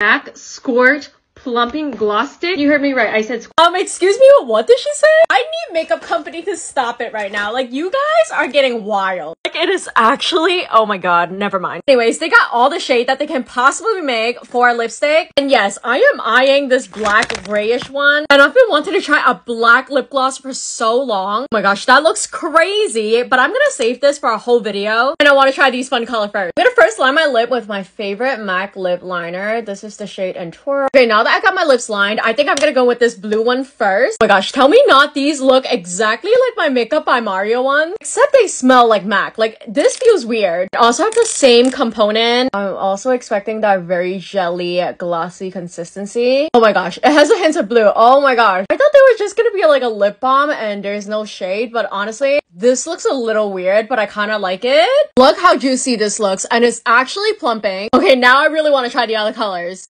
MAC Squirt Plumping Gloss Stick. You heard me right. I said Um, excuse me, but what did she say? I need makeup company to stop it right now. Like, you guys are getting wild. Like, it is actually, oh my god, never mind. Anyways, they got all the shade that they can possibly make for a lipstick. And yes, I am eyeing this black grayish one. And I've been wanting to try a black lip gloss for so long. Oh my gosh, that looks crazy. But I'm gonna save this for a whole video. And I want to try these fun color first. I'm gonna first line my lip with my favorite MAC lip liner. This is the shade in Whirl. Okay, now that I got my lips lined, I think I'm gonna go with this blue one first. Oh my gosh, tell me not these look exactly like my Makeup by Mario one, except they smell like MAC. Like, this feels weird. Also have the same component. I'm also expecting that very jelly, glossy consistency. Oh my gosh, it has a hint of blue. Oh my gosh. I thought there was just gonna be like a lip balm and there's no shade, but honestly, this looks a little weird, but I kind of like it. Look how juicy this looks, and it's actually plumping. Okay, now I really want to try the other colors.